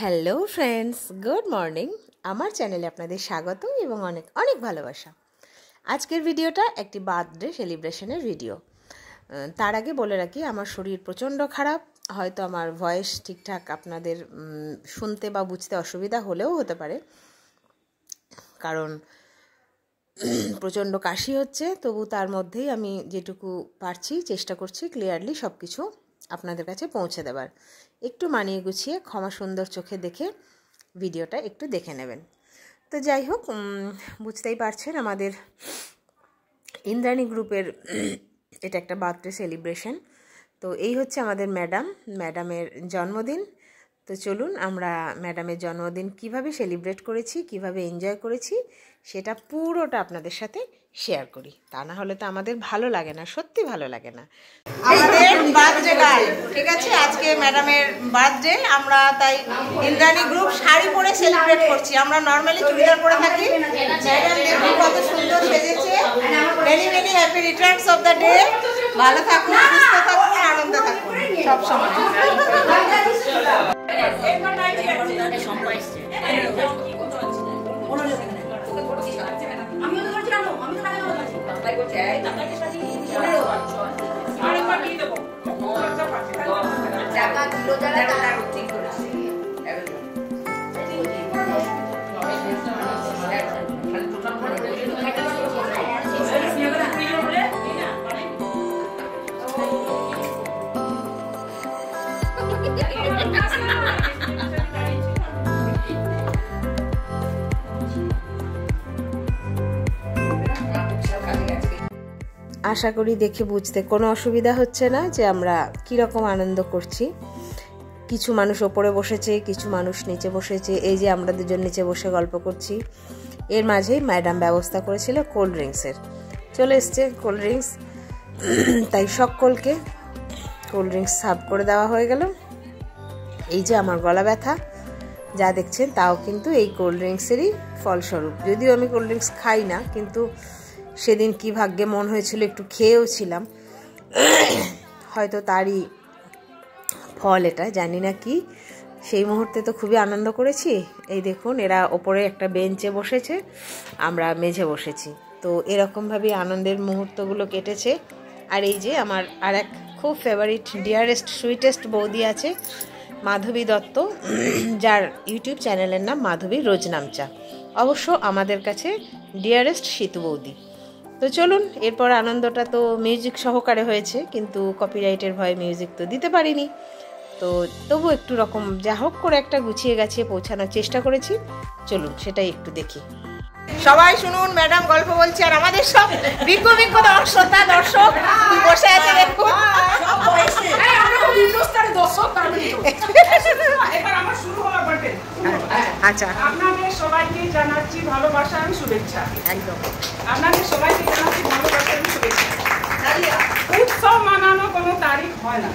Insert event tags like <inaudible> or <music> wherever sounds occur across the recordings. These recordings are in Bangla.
হ্যালো ফ্রেন্ডস গুড মর্নিং আমার চ্যানেলে আপনাদের স্বাগত এবং অনেক অনেক ভালোবাসা। আজকের ভিডিওটা একটি বার্থডে সেলিব্রেশনের ভিডিও তার আগে বলে রাখি, আমার শরীর প্রচণ্ড খারাপ। হয়তো আমার ভয়েস ঠিকঠাক আপনাদের শুনতে বা বুঝতে অসুবিধা হলেও হতে পারে। কারণ <clears throat> প্রচণ্ড কাশি হচ্ছে, তবু তার মধ্যেই আমি যেটুকু পারছি, চেষ্টা করছি ক্লিয়ারলি সব কিছু আপনাদের কাছে পৌঁছে দেবার। একটু মানিয়ে গুছিয়ে, ক্ষমা সুন্দর চোখে দেখে ভিডিওটা একটু দেখে নেবেন। তো যাই হোক বুঝতেই পারছেন আমাদের ইন্দ্রাণী গ্রুপের এটা একটা বার্থডে সেলিব্রেশন। তো এই হচ্ছে আমাদের ম্যাডাম। ম্যাডামের জন্মদিন। তো চলুন আমরা ম্যাডামের জন্মদিন কীভাবে সেলিব্রেট করেছি, কীভাবে এনজয় করেছি, সেটা পুরোটা আপনাদের সাথে শেয়ার করি। তা না হলে তো আমাদের ভালো লাগে না, সত্যি ভালো লাগে না। আমাদের বার্থডে গার্ল, ঠিক আছে? আজকে ম্যাডামের বার্থডে, আমরা তাই ইন্দ্রাণী গ্রুপ শাড়ি পরে সেলিব্রেট করছি। আমরা নর্মালি চুড়িদার পরে থাকি। ম্যাডাম দেখুন কত সুন্দর সেজেছে। Many many happy returns of the day ভালো থাকুন, সুস্থ থাকুন, আনন্দে থাকুন, সব সময়। আমিও তো করছি আমি তো টাকা করছি তাই করছে এই টাকাকে সাজি আরেকবার দিয়ে দেবো টাকা দিল যারা তারা ঠিক আশা করি দেখে বুঝতে কোনো অসুবিধা হচ্ছে না যে আমরা কীরকম আনন্দ করছি। কিছু মানুষ ওপরে বসেছে, কিছু মানুষ নিচে বসেছে, এই যে আমরা দুজন নিচে বসে গল্প করছি। এর মাঝেই ম্যাডাম ব্যবস্থা করেছিল কোল্ড ড্রিঙ্কসের চলে এসছে কোল্ড ড্রিঙ্কস। <clears throat> তাই সকলকে কোল্ড ড্রিঙ্কস সার্ভ করে দেওয়া হয়ে গেল। এই যে আমার গলা ব্যথা, যা দেখছেন তাও কিন্তু এই কোল্ড ড্রিঙ্কসেরই ফলস্বরূপ। যদিও আমি কোল্ড ড্রিঙ্কস খাই না, কিন্তু সেদিন কি ভাগ্যে মন হয়েছিল একটু খেয়েও ছিলাম হয়তো তারই ফল এটা, জানি না কি। সেই মুহূর্তে তো খুবই আনন্দ করেছি। এই দেখুন, এরা ওপরে একটা বেঞ্চে বসেছে, আমরা মেঝে বসেছি। তো এরকমভাবেই আনন্দের মুহূর্তগুলো কেটেছে। আর এই যে আমার আর এক খুব ফেভারিট ডিয়ারেস্ট সুইটেস্ট বৌদি আছে, মাধবী দত্ত, যার ইউটিউব চ্যানেলের নাম মাধবী রোজনামচা অবশ্য আমাদের কাছে ডিয়ারেস্ট শীতু বৌদি। তো চলুন, এরপর আনন্দটা তো মিউজিক সহকারে হয়েছে, কিন্তু কপিরাইটের ভয়ে মিউজিক তো দিতে পারিনি। তো তবু একটু রকম যা হোক করে একটা গুছিয়ে গাছিয়ে পৌঁছানোর চেষ্টা করেছি। চলুন, সেটাই একটু দেখি। সবাই শুনুন ম্যাডাম গল্প বলছে, আর আমাদের সব বিজ্ঞ বিজ্ঞ দর্শক দর্শক বসে আছে দেখুন। এবার আমার শুরু হলো বার্থডে আচ্ছা আপনাদের সবাইকে জানাচ্ছি ভালোবাসা এবং শুভেচ্ছা। একদম। আপনাদের সবাইকে জানাচ্ছি ভালোবাসা এবং শুভেচ্ছা। উৎসব মানানো কোনো তারিখ হয় না।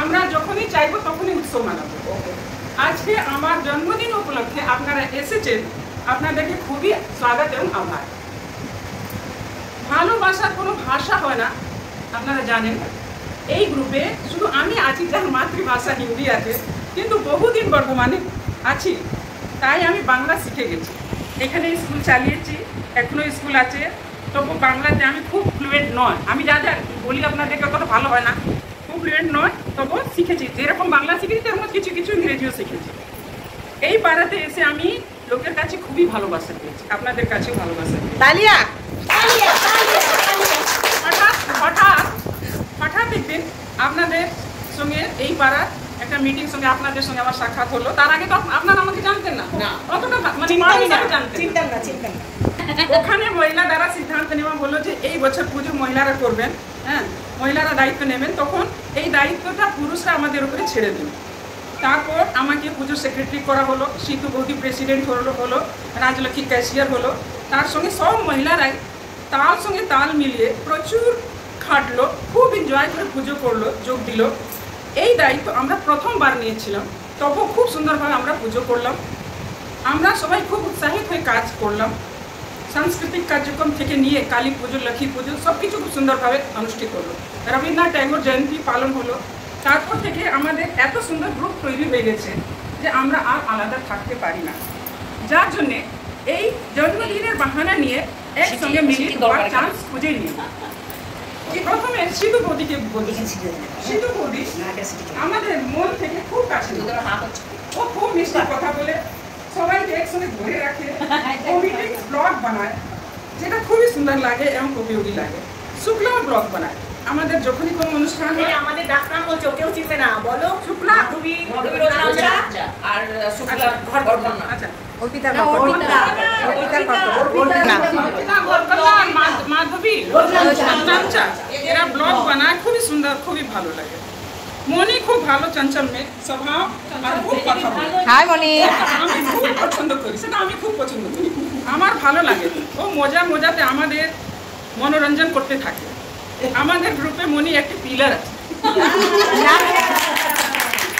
আমরা যখনই চাইব তখনই উৎসব মানাবো। আজকে আমার জন্মদিন উপলক্ষে আপনারা এসেছেন। আপনাদেরকে খুবই স্বাগত এবং আভার ভালোবাসার কোনো ভাষা হয় না আপনারা জানেন। এই গ্রুপে শুধু আমি আছি যার মাতৃভাষা হিন্দি আছে কিন্তু বহুদিন বর্ধমানে আছি। তাই আমি বাংলা শিখে গেছি। এখানে স্কুল চালিয়েছি এখনও স্কুল আছে। তবু বাংলাতে আমি খুব ফ্লুয়েন্ট নয়। আমি যা যা বলি আপনাদেরকে অতটা ভালো হয় না। খুব ফ্লুয়েন্ট নয় তবু শিখেছি। যেরকম বাংলা শিখেছি তেমন কিছু কিছু ইংরেজিও শিখেছি। এই পাড়াতে এসে আমি লোকের কাছে খুবই ভালোবাসা পেয়েছি। আপনাদের কাছেও ভালোবাসা পেয়েছি। হঠাৎ হঠাৎ আপনাদের সঙ্গে এই পাড়ার একটা মিটিং সঙ্গে আপনাদের সঙ্গে আমার সাক্ষাৎ হলো। তার আগে তো আপনারা আমাকে জানতেন না। অতটা মানে বড় হিসাবে জানতেন। না। ওখানে মহিলা দ্বারা সিদ্ধান্ত নেওয়া বলল যে এই বছর পুজো মহিলারা করবেন হ্যাঁ মহিলারা দায়িত্ব নেবেন তখন এই দায়িত্বটা পুরুষরা আমাদের উপরে ছেড়ে দিন তারপর আমাকে পুজো সেক্রেটারি করা হলো শীতু বৌদি প্রেসিডেন্ট হলো হলো রাজলক্ষ্মী ক্যাশিয়ার হলো। তার সঙ্গে সব মহিলারাই তার সঙ্গে তাল মিলিয়ে প্রচুর খাটলো খুব এনজয় করে পুজো করল যোগ দিল। এই দায়িত্ব আমরা প্রথমবার নিয়েছিলাম তবুও খুব সুন্দরভাবে আমরা পুজো করলাম। আমরা সবাই খুব উৎসাহিত হয়ে কাজ করলাম। সাংস্কৃতিক কার্যক্রম থেকে নিয়ে কালী পুজো লক্ষ্মী পুজো সব কিছু খুব সুন্দরভাবে অনুষ্ঠিত হলো। রবীন্দ্রনাথ ট্যাগোর জয়ন্তী পালন হলো। তারপর থেকে আমাদের এত সুন্দর গ্রুপ তৈরি হয়ে গেছে যে আমরা আর আলাদা থাকতে পারি না। যার জন্যে এই জন্মদিনের বাহানা নিয়ে একসঙ্গে মিলিয়ে চান্স খুঁজে নিই প্রথমে সিধু বৌদিকে বলি। সিধু বৌদি আমাদের মন থেকে খুব কাছে ও খুব মিষ্টি কথা বলে। সবাইকে একসঙ্গে ধরে রাখে। <laughs> ব্লগ। বানায় যেটা খুবই সুন্দর লাগে এবং উপযোগী লাগে। শুক্লাও ব্লগ বানায়। আমাদের যখনই কোনো অনুষ্ঠান হয় আমাদের বলছে ওকেও চিনবে না। বলো শুক্লা। মাধবী আর শুক্লা ঘর ঘর। আচ্ছা। অর্পিতা অর্পিতা। অর্পিতা অর্পিতা। মাধবী। এরা ব্লগ বানায় খুবই সুন্দর খুবই ভালো লাগে। মনি খুব ভালো চঞ্চল মেয়ে স্বভাব আর খুব কথা হাই মনি। আমি খুব পছন্দ করি সেটা আমি খুব পছন্দ করি। আমার ভালো লাগে ও মজা মজাতে আমাদের মনোরঞ্জন করতে থাকে। আমাদের গ্রুপে মনি একটি পিলার আছে।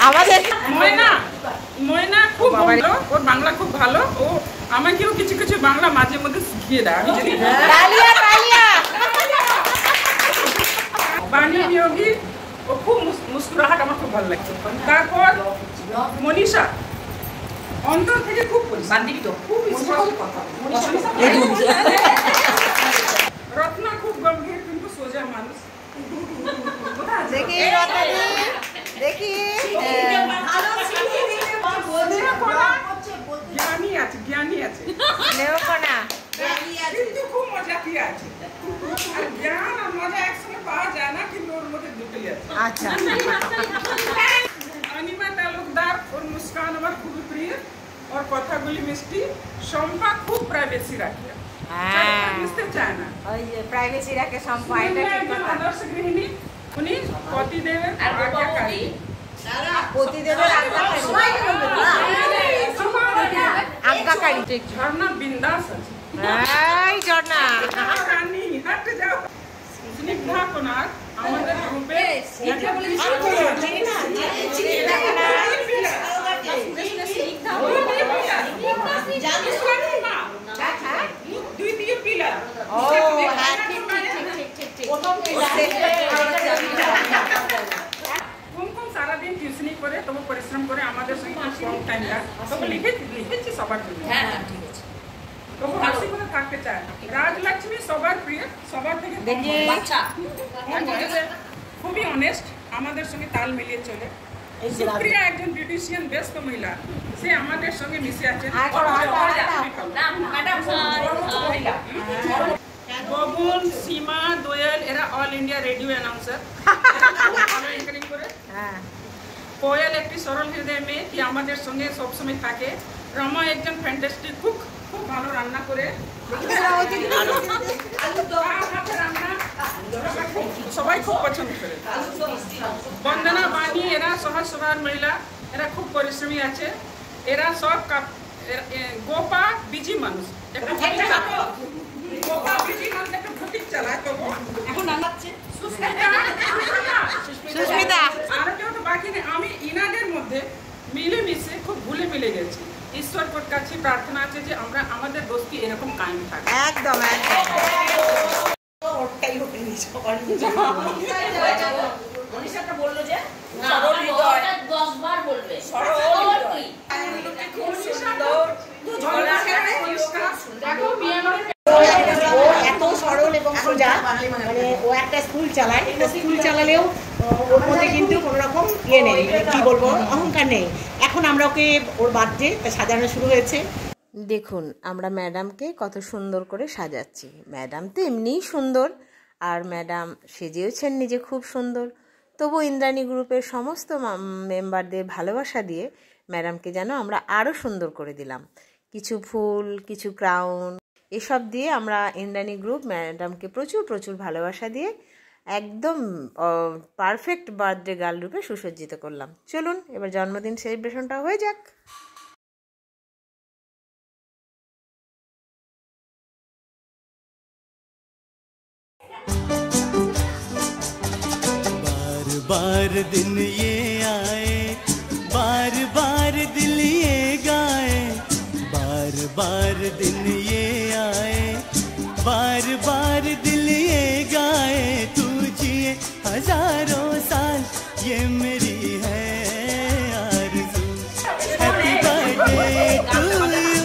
আমাদের ময়না ময়না খুব ভালো ওর বাংলা খুব ভালো ও আমাকেও কিছু কিছু বাংলা মাঝে মধ্যে শিখিয়ে দেয় আমি যদি বাণী নিয়োগী ও খুব মুস- মুস্কুরাহাট আমার খুব ভালো লাগছে। তারপর মনীষা। অন্তর থেকে খুব বান্ধবী তো। খুব কথা বলে। রত্না খুব গম্ভীর কিন্তু সোজা মানুষ কোথায় আছে? দেখি রতনী দেখি নেওকোনা জ্ঞানী আছে জ্ঞানী আছে নেওকোনা কিন্তু খুব মজা কি আছে আর জ্ঞান আর মজা একসঙ্গে পাওয়া যায় না কিন্তু ওর মধ্যে দুটোই আছে আচ্ছা অনিমা তালুকদার ওর মুস্কান আমার খুবই প্রিয় ওর কথাগুলি মিষ্টি। শম্পা খুব প্রাইভেসি রাখে। হ্যাঁ। চায় না। ওই প্রাইভেসি রাখে সম্পা এটা ঠিক কথা। আদর্শ গৃহিণী উনি পতিদেবের আর আজ্ঞাকারী। আজ্ঞাকারী ঝর্ণা বিন্দাস আছে। এই ঝর্ণা। রানী হাঁটতে যাও। স্নিগ্ধা কোনার আমাদের গ্রুপে ও হ্যাঁ ঠিক ঠিক ঠিক ঠিক কুমকুম সারাদিন টিউশনি করে তবু পরিশ্রম করে আমাদের সঙ্গে কম টাইম তবু লিখে লিখেছি সবার জন্য। হ্যাঁ হ্যাঁ ঠিক আছে। তবু হাসি করে থাকতে চায় রাজলক্ষ্মী সবার প্রিয় সবার থেকে বয়সে খুবই অনেস্ট আমাদের সঙ্গে তাল মিলিয়ে চলে। সুপ্রিয়া একজন বিউটিশিয়ান ব্যস্ত মহিলা। সে আমাদের সঙ্গে মিশে আছে। ববুন সীমা দোয়েল এরা all India radio announcer anchoring করে। হ্যাঁ। কোয়েল একটি সরল হৃদয় মেয়ে কি আমাদের সঙ্গে সবসময় থাকে। রমা একজন ফ্যান্টাস্টিক কুক খুব ভালো রান্না করে। রান্না সবাই খুব- সবাই খুব পছন্দ করে। বন্দনা বাণী এরা সহজ সবার মহিলা এরা খুব পরিশ্রমী আছে। এরা সব গোপা বিজি মানুষ। একটা গোপা চালায় তো এখন রান্নাচ্ছে। সুস্মিতা। আর কেউ তো বাকি নেই। আমি ইনাদের মধ্যে মিলেমিশে খুব ভুলে মিলে গেছি। ঈশ্বর কাছে প্রার্থনা আছে যে আমরা আমাদের দোস্তি এরকম কায়েম থাকে একদম মনীষাটা বলল যে সরল হৃদয় দশবার বলবে সরল তুই ও এত সরল এবং সোজা মানে ও একটা স্কুল চালায়। একটা স্কুল চালালেও ওর মধ্যে কিন্তু কোনো রকম ইয়ে নেই। কি বলব? অহংকার নেই। এখন আমরা ওকে ওর বার্থডে সাজানো শুরু হয়েছে। দেখুন আমরা ম্যাডামকে কত সুন্দর করে সাজাচ্ছি। ম্যাডাম তো এমনিই সুন্দর আর ম্যাডাম সেজেওছেন নিজে খুব সুন্দর। তবু ইন্দ্রাণী গ্রুপের সমস্ত মেম্বারদের ভালোবাসা দিয়ে ম্যাডামকে যেন আমরা আরও সুন্দর করে দিলাম। কিছু ফুল কিছু ক্রাউন এসব দিয়ে আমরা ইন্দ্রাণী গ্রুপ ম্যাডামকে প্রচুর প্রচুর ভালোবাসা দিয়ে একদম পারফেক্ট বার্থডে গার্ল রূপে সুসজ্জিত করলাম চলুন এবার জন্মদিন সেলিব্রেশনটা হয়ে যাক बार बार दिन ये आए बार बार दिल ये गाए बार दिन ये आए बार बार दिल ये गाए तू जिए हजारों साल ये मेरी है आरज़ू happy birthday to you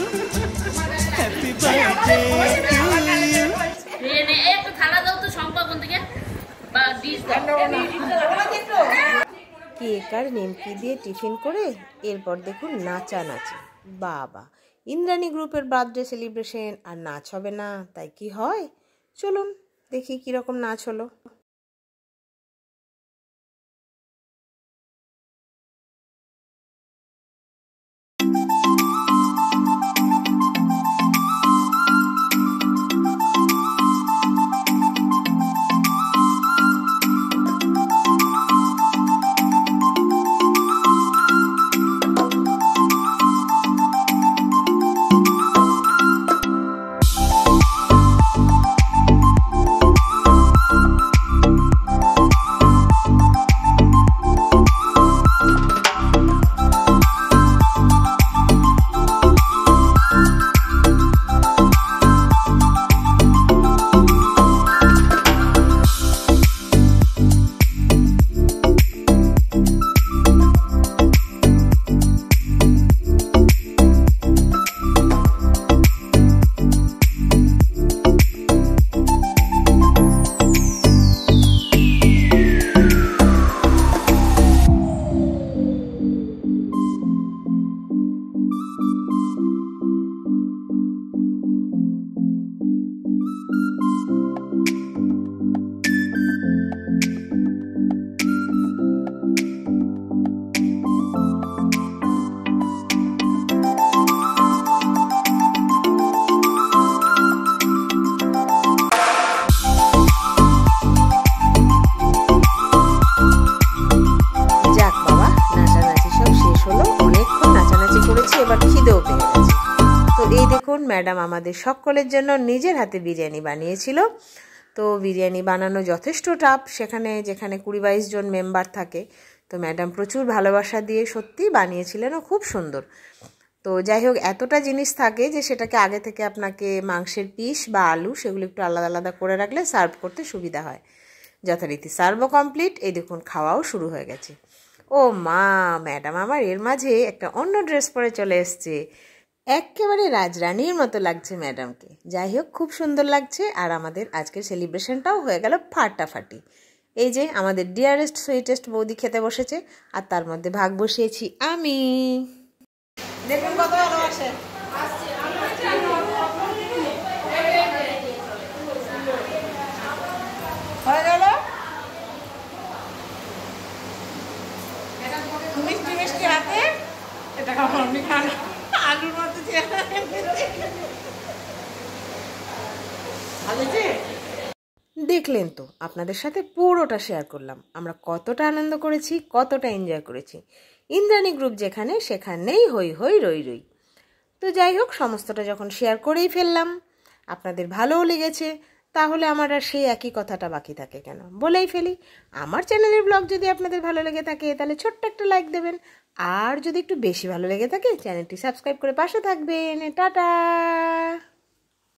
happy birthday to you cake আর নিমকি দিয়ে টিফিন করে এরপর দেখুন নাচা নাচানাচি বাবা ইন্দ্রাণী গ্রুপের বার্থডে সেলিব্রেশন আর নাচ হবে না, তাই কি হয়? চলুন দেখি কীরকম নাচ হলো। ম্যাডাম আমাদের সকলের জন্য নিজের হাতে বিরিয়ানি বানিয়েছিল। তো বিরিয়ানি বানানো যথেষ্ট টাফ সেখানে যেখানে কুড়ি বাইশ জন মেম্বার থাকে। তো ম্যাডাম প্রচুর ভালোবাসা দিয়ে সত্যি বানিয়েছিলেন ও খুব সুন্দর। তো যাই হোক, এতটা জিনিস থাকে যে সেটাকে আগে থেকে আপনাকে মাংসের পিস বা আলু সেগুলো একটু আলাদা আলাদা করে রাখলে সার্ভ করতে সুবিধা হয়। যথারীতি সার্ভও কমপ্লিট এই দেখুন খাওয়াও শুরু হয়ে গেছে। ও মা, ম্যাডাম আমার এর মাঝে একটা অন্য ড্রেস পরে চলে এসছে। একেবারে রাজরানীর মতো লাগছে ম্যাডামকে। যাই হোক, খুব সুন্দর লাগছে আর আমাদের আজকের সেলিব্রেশনটাও হয়ে গেল ফাটাফাটি। এই যে আমাদের ডিয়ারেস্ট সুইটেস্ট বৌদি খেতে বসেছে আর তার মধ্যে ভাগ বসিয়েছি আমি। দেখুন কত ভালোবাসে। মিষ্টি মিষ্টি হাতে। এটা আলুর হয়েছে? দেখলেন তো, আপনাদের সাথে পুরোটা শেয়ার করলাম। আমরা কতটা আনন্দ করেছি, কতটা এনজয় করেছি। ইন্দ্রাণী গ্রুপ যেখানে, সেখানেই হই হই রই রই। তো যাই হোক, সমস্তটা যখন শেয়ার করেই ফেললাম, আপনাদের ভালোও লেগেছে, তাহলে আমার আর সেই একই কথাটা বাকি থাকে কেন? বলেই ফেলি, আমার চ্যানেলের ব্লগ যদি আপনাদের ভালো লেগে থাকে, তাহলে ছোট্ট একটা লাইক দেবেন আর যদি একটু বেশি ভালো লেগে থাকে চ্যানেলটি সাবস্ক্রাইব করে পাশে থাকবেন। টাটা!